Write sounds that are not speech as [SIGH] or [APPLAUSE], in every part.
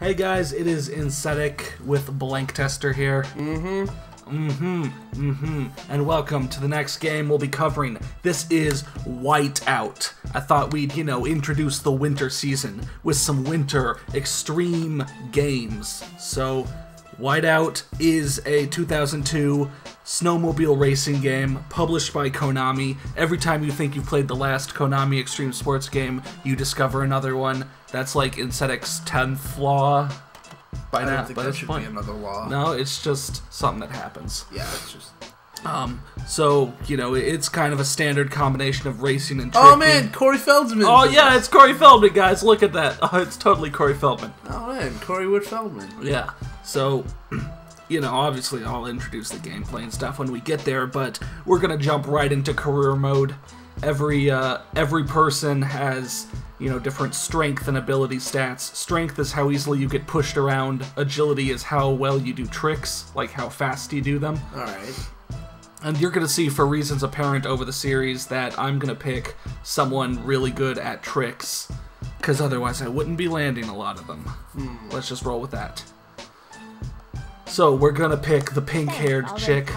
Hey guys, it is Insetik with Blank Tester here. Mm-hmm. Mm-hmm. Mm-hmm. And welcome to the next game we'll be covering. This is Whiteout. I thought we'd, you know, introduce the winter season with some winter extreme games. So, Whiteout is a 2002 snowmobile racing game published by Konami. Every time you think you've played the last Konami Extreme Sports game, you discover another one. That's like Insetik's 10th flaw by I now. don't think by that should point. be another law. No, it's just something that happens. Yeah, it's just. Um, so you know, it's kind of a standard combination of racing and. Oh man, Corey Feldman. Oh yeah, it's Corey Feldman, guys. Look at that. [LAUGHS] Oh, it's totally Corey Feldman. Oh man, Corey Wood Feldman. Yeah. So, [CLEARS THROAT] you know, obviously I'll introduce the gameplay and stuff when we get there, but we're gonna jump right into career mode. Every uh, every person has you know different strength and ability stats. Strength is how easily you get pushed around. Agility is how well you do tricks, like how fast you do them. All right. And you're gonna see, for reasons apparent over the series, that I'm gonna pick someone really good at tricks, because otherwise I wouldn't be landing a lot of them. Hmm. Let's just roll with that. So we're gonna pick the pink-haired chick.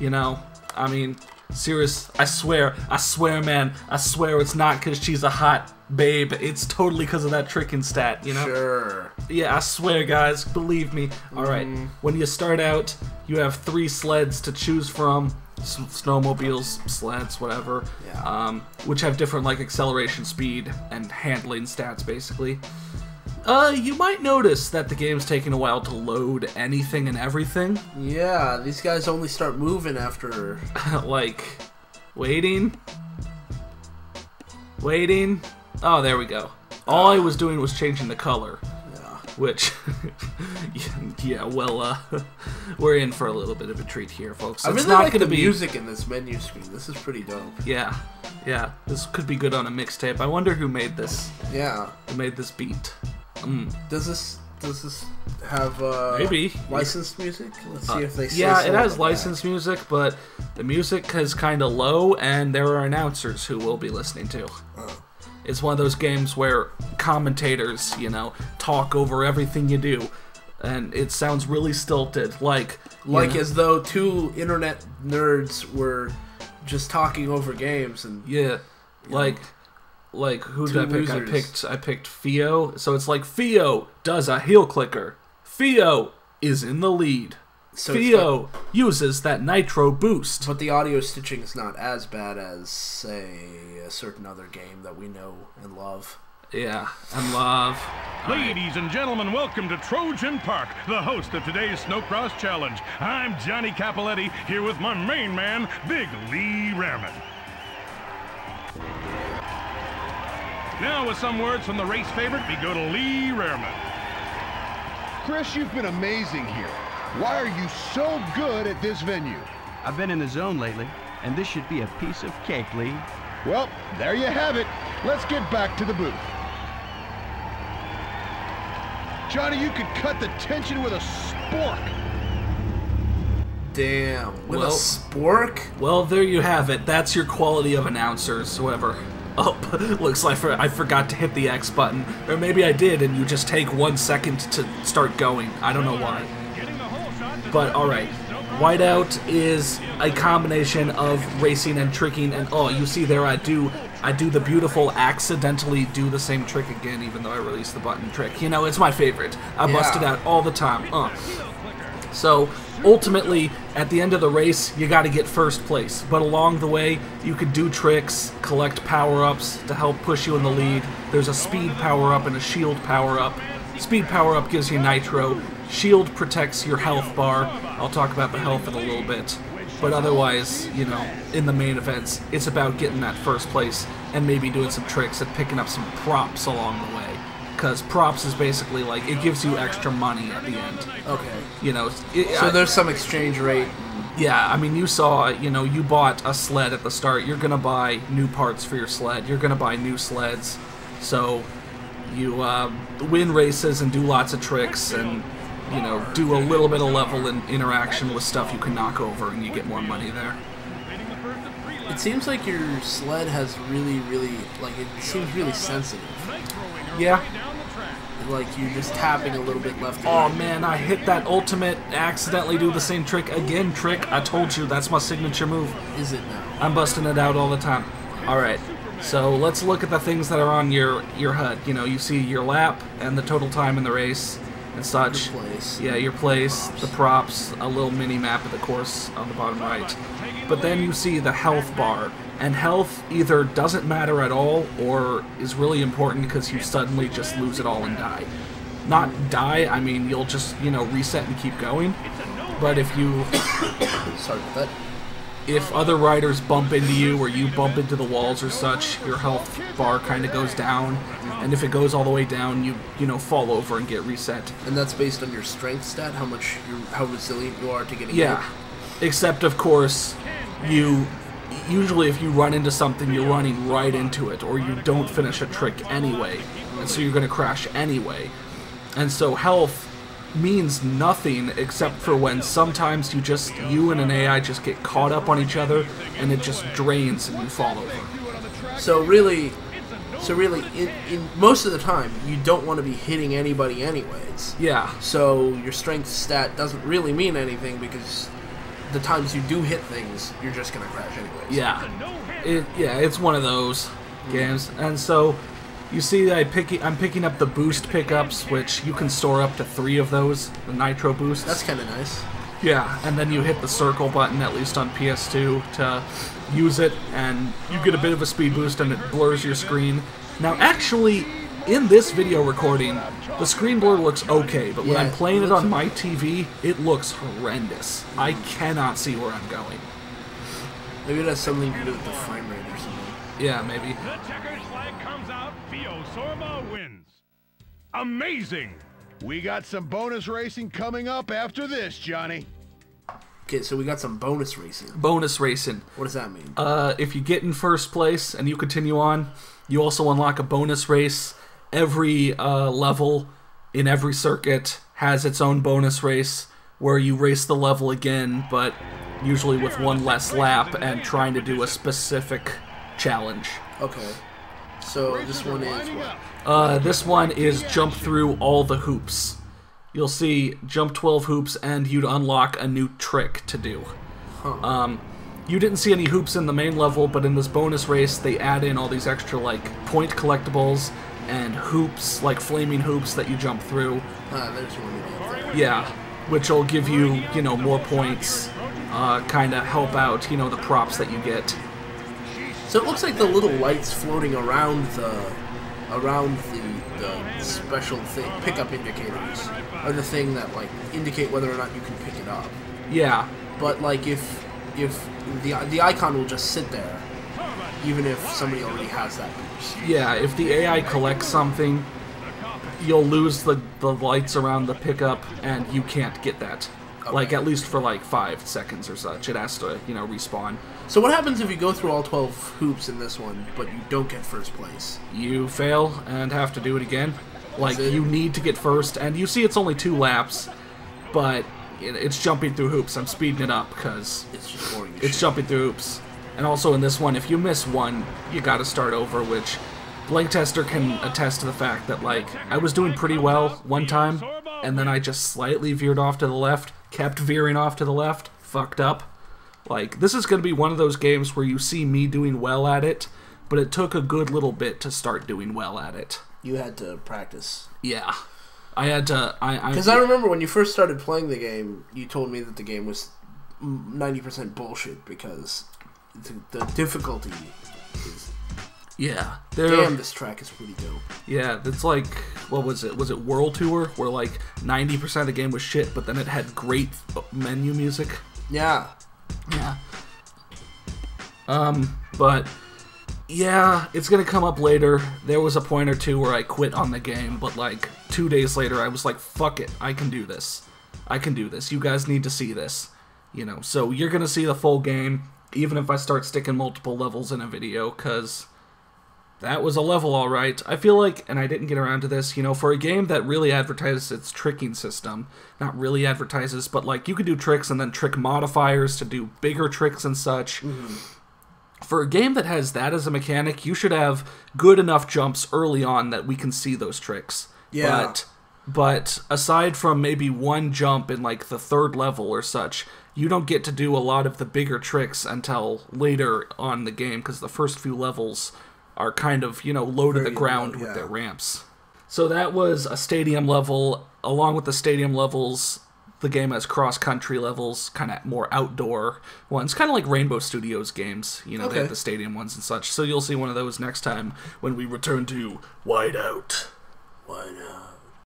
You know, I mean, serious. I swear, I swear, man, I swear it's not because she's a hot babe. It's totally because of that trick tricking stat. You know. Sure. Yeah, I swear, guys, believe me. All right, when you start out, you have three sleds to choose from. S- snowmobiles, sleds, whatever. Yeah. Um, which have different like acceleration, speed, and handling stats, basically. Uh, you might notice that the game's taking a while to load anything and everything. Yeah, these guys only start moving after. [LAUGHS] like, waiting, waiting. Oh, there we go. All I was doing was changing the color. Yeah. which [LAUGHS] yeah well uh [LAUGHS] we're in for a little bit of a treat here folks I it's really not like gonna the be music in this menu screen. This is pretty dope. yeah yeah this could be good on a mixtape i wonder who made this Yeah. who made this beat mm. Does this does this have uh Maybe. licensed music? Let's see Uh, if they. say yeah it has on the back. licensed music but the music is kind of low and there are announcers who will be listening to Oh. It's one of those games where commentators you know talk over everything you do and it sounds really stilted like Like know- as though two internet nerds were just talking over games and Yeah, like, like who did I pick? I picked I picked Theo. So it's like Theo does a heel clicker. Theo is in the lead. So it's Theo uses that nitro boost. But the audio stitching is not as bad as, say, a certain other game that we know and love. Yeah, and love. Ladies and gentlemen, welcome to Trojan Park, the host of today's Snowcross Challenge. I'm Johnny Capoletti, here with my main man, Big Lee Rehrman. Now, with some words from the race favorite, we go to Lee Rehrman. Chris, you've been amazing here. Why are you so good at this venue? I've been in the zone lately, and this should be a piece of cake, Lee. Well, there you have it. Let's get back to the booth. Johnny, you could cut the tension with a spork. Damn. With Well- a spork? Well, there you have it. That's your quality of announcers, whoever. [LAUGHS] Oh, [LAUGHS] looks like I forgot to hit the X button. Or maybe I did, and you just take one second to start going. I don't know why. Getting the whole shot to But alright, Whiteout is a combination of racing and tricking, and oh, you see there I do I do the beautiful accidentally do the same trick again, even though I released the button trick. You know, it's my favorite. I bust it out all the time. Uh. So ultimately, at the end of the race, you got to get first place. But along the way, you can do tricks, collect power ups to help push you in the lead. There's a speed power up and a shield power up. Speed power up gives you nitro. Shield protects your health bar. I'll talk about the health in a little bit. But otherwise, you know, in the main events, it's about getting that first place and maybe doing some tricks and picking up some props along the way. Because props is basically like it gives you extra money at the end. Okay. You know, it, So there's some exchange rate. yeah, I mean, you saw, you know, you bought a sled at the start. You're gonna buy new parts for your sled. You're gonna buy new sleds. So you uh, win races and do lots of tricks and you know do a little bit of level and interaction with stuff you can knock over, and you get more money there. It seems like your sled has really, really, like, it seems really sensitive. Yeah, like you're just tapping a little bit left. Oh right. man, I hit that ultimate, accidentally do the same trick again. Trick, I told you that's my signature move. Is it now? I'm busting it out all the time. All right, so let's look at the things that are on your your HUD. You know, you see your lap and the total time in the race and such. Your place. Yeah, your place, the props, a little mini map of the course on the bottom right. But then you see the health bar, and health either doesn't matter at all or is really important because you suddenly just lose it all and die. Not die, I mean you'll just you know reset and keep going. But if you [COUGHS] Sorry about that. If other riders bump into you or you bump into the walls or such, your health bar kind of goes down, and if it goes all the way down, you you know fall over and get reset. And that's based on your strength stat, how much you how resilient you are to getting Yeah, hit. except of course, you usually if you run into something, you're running right into it, or you don't finish a trick anyway, and so you're gonna crash anyway. And so health means nothing except for when sometimes you just you and an AI just get caught up on each other and it just drains and you fall over. So really, so really, in, in most of the time, you don't want to be hitting anybody anyways. Yeah. So your strength stat doesn't really mean anything because the times you do hit things, you're just gonna crash anyways. Yeah, it, yeah, it's one of those games, and so you see, I pick, I'm picking up the boost pickups, which you can store up to three of those, the nitro boosts. That's kind of nice. yeah, and then you hit the circle button, at least on PS2, to use it, and you get a bit of a speed boost, and it blurs your screen. Now, actually, in this video recording, the screen blur looks okay, but when Yeah, I'm playing it it on my TV, it looks horrendous. I cannot see where I'm going. Maybe it has something to do with the frame rate or something. Yeah, maybe. The checkered flag comes out. Theo Sorba wins. Amazing. We got some bonus racing coming up after this, Johnny. Okay, so we got some bonus racing. Bonus racing. What does that mean? Uh, if you get in first place and you continue on, you also unlock a bonus race. Every uh, level in every circuit has its own bonus race where you race the level again, but usually with one less lap and trying to do a specific challenge. okay. So this one is what? Uh, this one is jump through all the hoops. You'll see jump 12 hoops and you'd unlock a new trick to do. Um, you didn't see any hoops in the main level, but in this bonus race, they add in all these extra, like, point collectibles and hoops, like flaming hoops that you jump through. Ah, there's one. Yeah, which will give you, you know, more points, uh, kind of help out, you know, the props that you get. So it looks like the little lights floating around the around the, the special thing pickup indicators are the thing that like indicate whether or not you can pick it up. Yeah, But like if if the the icon will just sit there, even if somebody already has that boost. Yeah, if the AI collects something, you'll lose the, the lights around the pickup, and you can't get that. Like, at least for like five seconds or such. It has to, you know, respawn. So what happens if you go through all twelve hoops in this one, but you don't get first place? You fail and have to do it again. Like, it? you need to get first, and you see it's only two laps, but it's jumping through hoops. I'm speeding it up because It's just boring. it's shit. jumping through hoops. And also in this one, if you miss one, you gotta start over, which Blank Tester can attest to the fact that, like, I was doing pretty well one time, and then I just slightly veered off to the left, kept veering off to the left, fucked up. Like, this is gonna be one of those games where you see me doing well at it, but it took a good little bit to start doing well at it. You had to practice. Yeah. I had to. I. Because I remember when you first started playing the game, you told me that the game was ninety percent bullshit because the, the difficulty is. Yeah. Damn, this track is pretty dope. Yeah, it's like what was it? Was it World Tour where like 90% of the game was shit, but then it had great menu music? Yeah, Yeah. Um, but yeah, it's gonna come up later. There was a point or two where I quit on the game, but like two days later, I was like, "Fuck it, I can do this. I can do this. You guys need to see this." You know, so you're gonna see the full game, even if I start sticking multiple levels in a video, cause that was a level, all right. I feel like, and I didn't get around to this, you know, for a game that really advertises its tricking system, not really advertises, but like you could do tricks and then trick modifiers to do bigger tricks and such. Mm-hmm. For a game that has that as a mechanic, you should have good enough jumps early on that we can see those tricks. Yeah. But but aside from maybe one jump in like the third level or such, you don't get to do a lot of the bigger tricks until later on the game because the first few levels are kind of, you know, low to the ground low, with their ramps. So that was a stadium level. Along with the stadium levels, the game has cross country levels, kind of more outdoor ones, kind of like Rainbow Studios games. You know, they Okay. have the stadium ones and such. So you'll see one of those next time when we return to Whiteout. Why not?